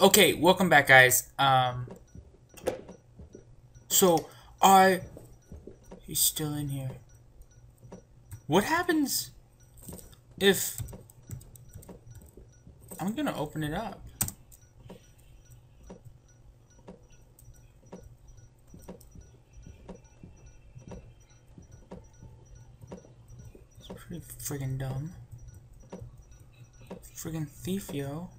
Okay, welcome back, guys. Um, so I, he's still in here. What happens if I'm gonna open it up? It's pretty friggin' dumb. Friggin' thief, yo.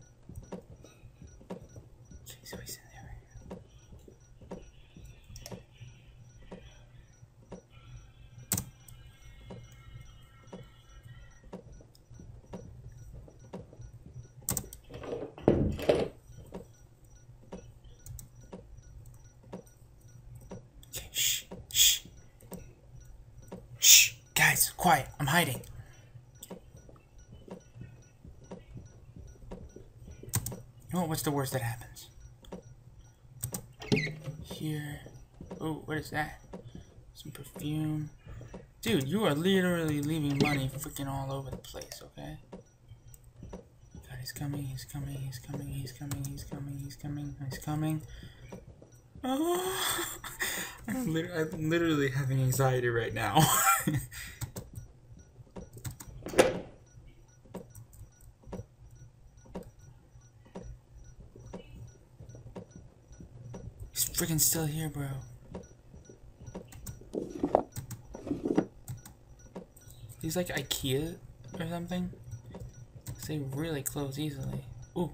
Okay, so he's in there. Okay, shh, shh. Shh, guys, quiet. I'm hiding. You know what, what's the worst that happens? Here. Oh, what is that? Some perfume. Dude, you are literally leaving money freaking all over the place, okay? God, he's coming, he's coming, he's coming, he's coming, he's coming, he's coming, he's coming. Oh, I'm, lit I'm literally having anxiety right now. He's freaking still here, bro. He's like IKEA or something. They really close easily. Ooh.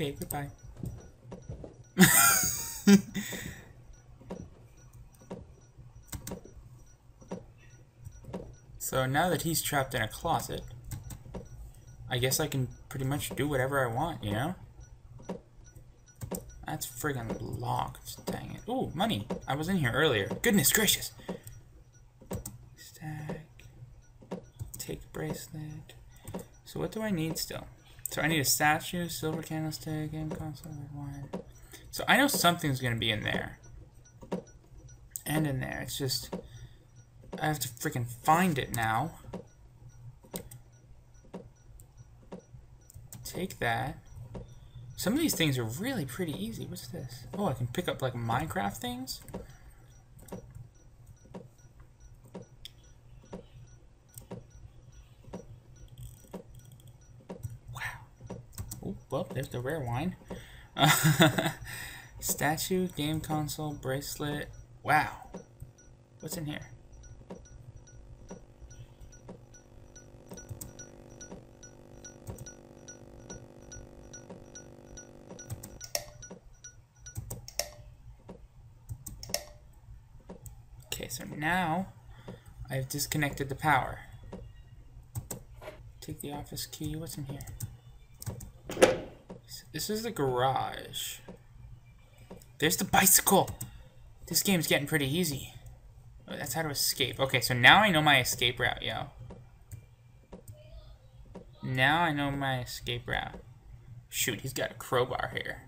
Okay, goodbye. so now that he's trapped in a closet, I guess I can pretty much do whatever I want, you know? That's friggin' locked. Dang it. Ooh, money. I was in here earlier. Goodness gracious. Stack. Take bracelet. So what do I need still? So I need a statue, silver candlestick, game console, red wine. So I know something's gonna be in there. And in there. It's just I have to freaking find it now. Take that. Some of these things are really pretty easy. What's this? Oh, I can pick up like Minecraft things. Oh, well, there's the rare wine. Statue, game console, bracelet. Wow. What's in here? Okay, so now I've disconnected the power. Take the office key. What's in here? This is the garage. There's the bicycle. This game's getting pretty easy. Oh, that's how to escape. Okay, so now I know my escape route, yo. Now I know my escape route. Shoot, he's got a crowbar here.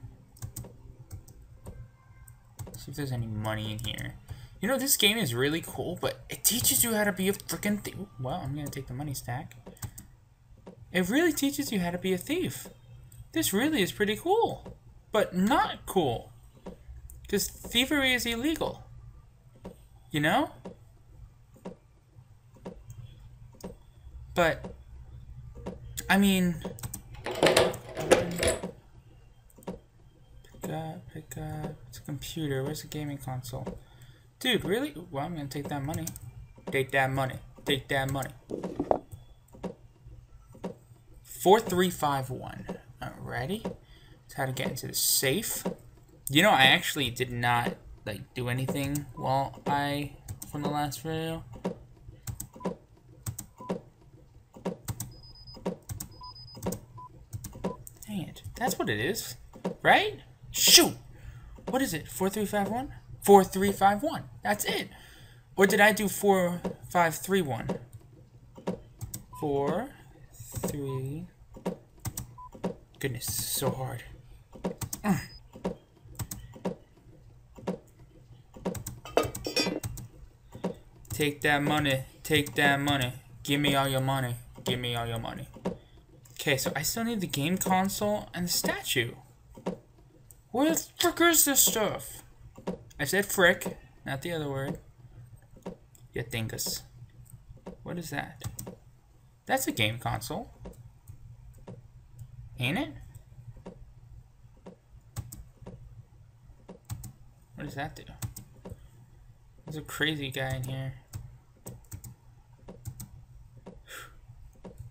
See if there's any money in here. You know, this game is really cool, but it teaches you how to be a freaking thief. Well, I'm gonna take the money stack. It really teaches you how to be a thief. This really is pretty cool. But not cool. Because thievery is illegal. You know? But, I mean... Pick up, pick up. It's a computer. Where's the gaming console? Dude, really? Well, I'm gonna take that money. Take that money. Take that money. 4351. Alrighty. That's how to get into the safe. You know, I actually did not, like, do anything while I, from the last video. Dang it. That's what it is. Right? Shoot! What is it? 4351? 4351. That's it. Or did I do 4531? four, three. Goodness, so hard. Take that money. Take that money. Give me all your money. Give me all your money. Okay, so I still need the game console and the statue. Where the frick is this stuff? I said frick, not the other word. You dingus. What is that? That's a game console. Ain't it? What does that do? There's a crazy guy in here.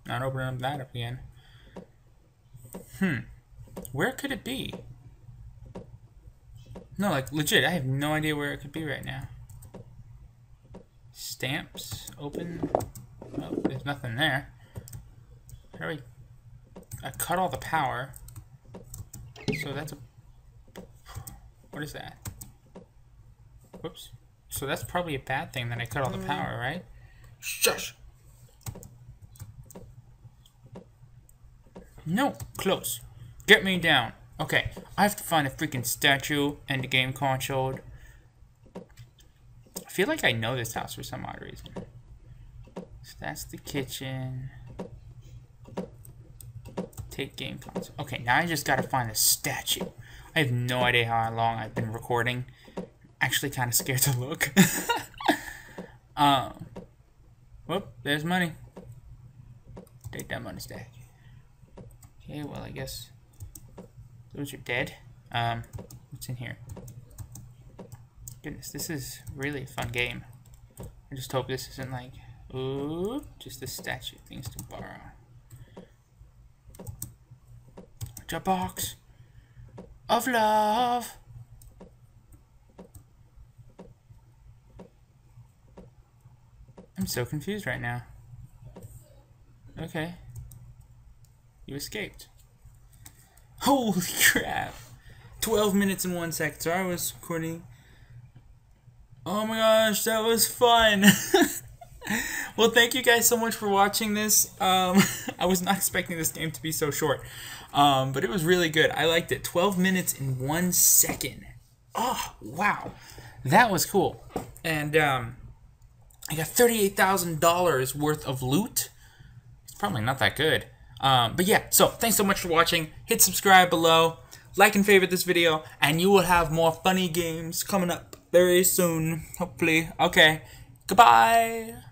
Not opening that up again. Hmm. Where could it be? No, like, legit, I have no idea where it could be right now. Stamps, open. Oh, there's nothing there. How do we... I cut all the power. So that's a... What is that? Whoops. So that's probably a bad thing that I cut all the mm. power, right? Shush! No, close. Get me down. Okay, I have to find a freaking statue and the game console. I feel like I know this house for some odd reason. So that's the kitchen. Take game console. Okay, now I just gotta find the statue. I have no idea how long I've been recording. Actually, kind of scared to look. um, whoop, there's money. Take that money stack. Okay, well, I guess those are dead. Um, what's in here? Goodness, this is really a fun game. I just hope this isn't like, ooh, just the statue things to borrow. A box of love. I'm so confused right now. Okay. You escaped. Holy crap! 12 minutes and 1 second. So I was recording. Oh my gosh, that was fun! well, thank you guys so much for watching this. Um, I was not expecting this game to be so short. Um, but it was really good. I liked it. 12 minutes in 1 second. Oh, wow. That was cool. And um, I got $38,000 worth of loot. It's probably not that good. Um, but yeah, so thanks so much for watching. Hit subscribe below, like and favorite this video, and you will have more funny games coming up very soon, hopefully. Okay, goodbye.